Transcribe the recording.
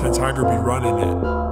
Ten Tiger be running it.